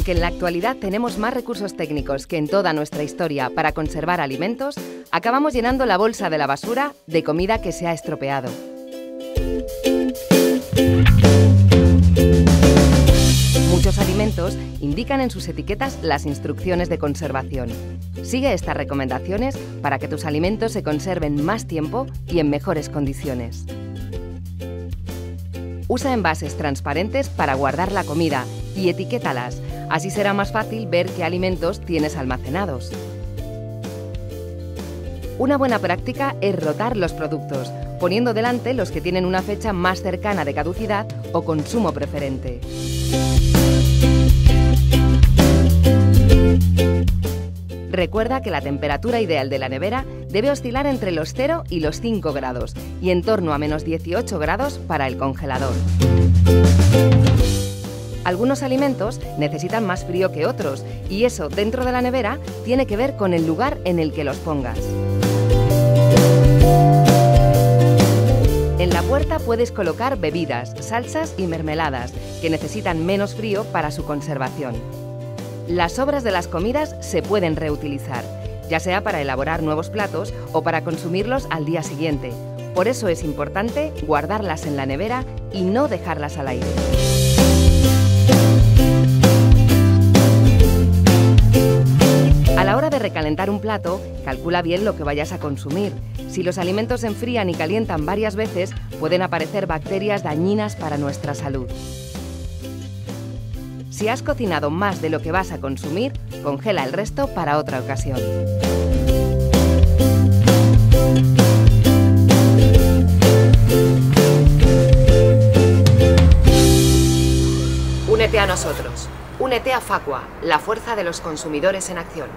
Aunque en la actualidad tenemos más recursos técnicos que en toda nuestra historia para conservar alimentos, acabamos llenando la bolsa de la basura de comida que se ha estropeado. Muchos alimentos indican en sus etiquetas las instrucciones de conservación. Sigue estas recomendaciones para que tus alimentos se conserven más tiempo y en mejores condiciones. Usa envases transparentes para guardar la comida y etiquétalas. Así será más fácil ver qué alimentos tienes almacenados. Una buena práctica es rotar los productos, poniendo delante los que tienen una fecha más cercana de caducidad o consumo preferente. Recuerda que la temperatura ideal de la nevera debe oscilar entre los 0 y los 5 grados y en torno a menos 18 grados para el congelador. Algunos alimentos necesitan más frío que otros y eso dentro de la nevera tiene que ver con el lugar en el que los pongas. En la puerta puedes colocar bebidas, salsas y mermeladas que necesitan menos frío para su conservación. Las sobras de las comidas se pueden reutilizar, ya sea para elaborar nuevos platos o para consumirlos al día siguiente. Por eso es importante guardarlas en la nevera y no dejarlas al aire. A la hora de recalentar un plato, calcula bien lo que vayas a consumir. Si los alimentos se enfrían y calientan varias veces, pueden aparecer bacterias dañinas para nuestra salud. Si has cocinado más de lo que vas a consumir, congela el resto para otra ocasión. Únete a nosotros. Únete a Facua, la fuerza de los consumidores en acción.